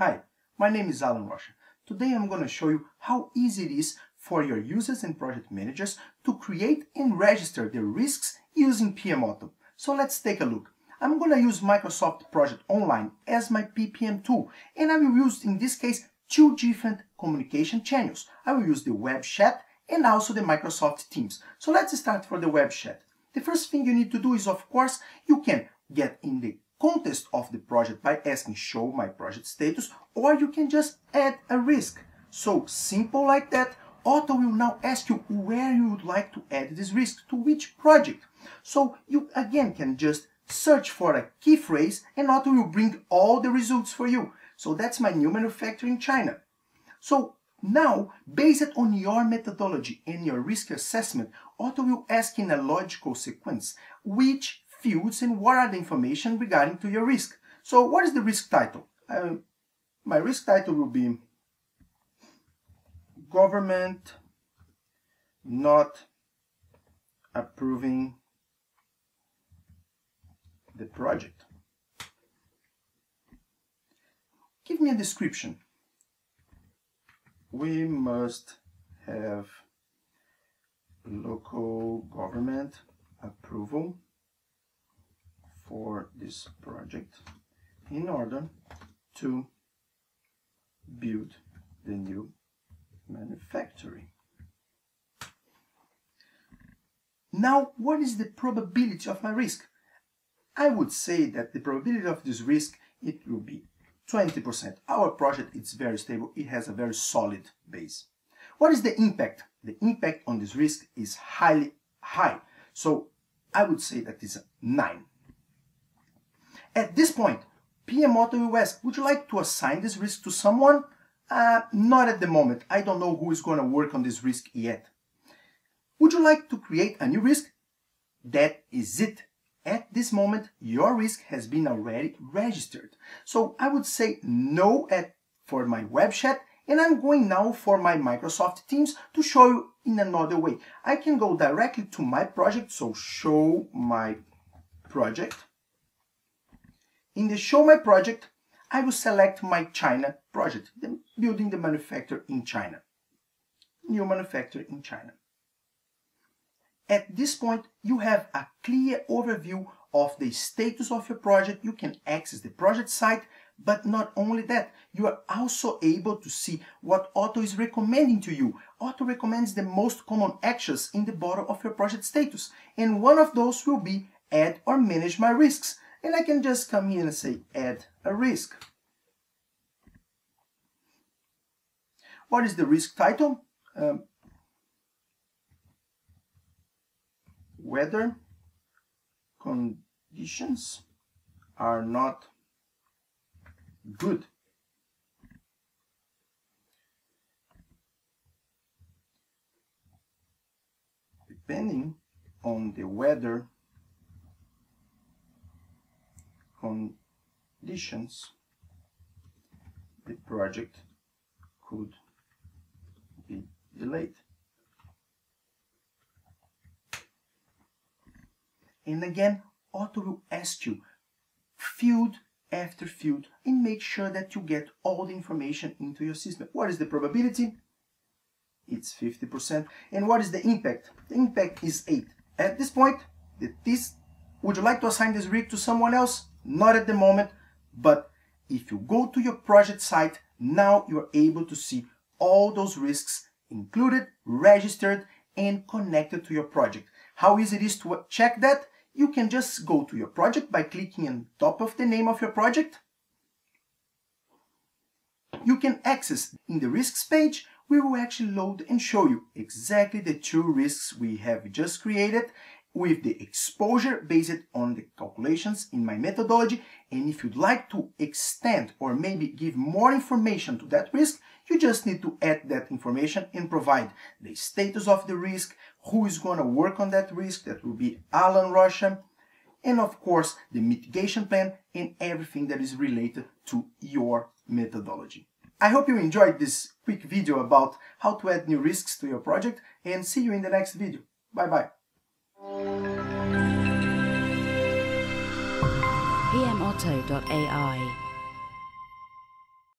Hi, my name is Allan Rocha. Today I'm going to show you how easy it is for your users and project managers to create and register their risks using PMOtto. So let's take a look. I'm going to use Microsoft Project Online as my PPM tool and I will use in this case two different communication channels. I will use the web chat and also the Microsoft Teams. So let's start for the web chat. The first thing you need to do is of course you can get in the context of the project by asking show my project status or you can just add a risk. So simple like that, Otto will now ask you where you would like to add this risk, to which project. So you again can just search for a key phrase and Otto will bring all the results for you. So that's my new manufacturer in China. So now, based on your methodology and your risk assessment, Otto will ask in a logical sequence which fields and what are the information regarding to your risk. So what is the risk title? Uh, my risk title will be government not approving the project. Give me a description. We must have local government approval for this project in order to build the new manufacturing. Now, what is the probability of my risk? I would say that the probability of this risk, it will be 20%. Our project is very stable, it has a very solid base. What is the impact? The impact on this risk is highly high. So I would say that it's a 9. At this point, will ask, would you like to assign this risk to someone? Uh, not at the moment. I don't know who is going to work on this risk yet. Would you like to create a new risk? That is it. At this moment, your risk has been already registered. So I would say no at, for my web chat and I'm going now for my Microsoft Teams to show you in another way. I can go directly to my project, so show my project. In the show my project, I will select my China project, building the manufacturer in China. New manufacturer in China. At this point, you have a clear overview of the status of your project. You can access the project site, but not only that, you are also able to see what Otto is recommending to you. Otto recommends the most common actions in the bottom of your project status, and one of those will be add or manage my risks. And I can just come here and say add a risk. What is the risk title? Um, weather conditions are not good. Depending on the weather conditions, the project could be delayed. And again, Otto will ask you field after field and make sure that you get all the information into your system. What is the probability? It's 50%. And what is the impact? The impact is 8. At this point, the this would you like to assign this rig to someone else? Not at the moment, but if you go to your project site, now you're able to see all those risks included, registered, and connected to your project. How easy it is to check that? You can just go to your project by clicking on top of the name of your project. You can access in the risks page, we will actually load and show you exactly the two risks we have just created with the exposure based on the calculations in my methodology and if you'd like to extend or maybe give more information to that risk you just need to add that information and provide the status of the risk who is going to work on that risk that will be Allan Rocha and of course the mitigation plan and everything that is related to your methodology. I hope you enjoyed this quick video about how to add new risks to your project and see you in the next video. Bye bye. pmotto.ai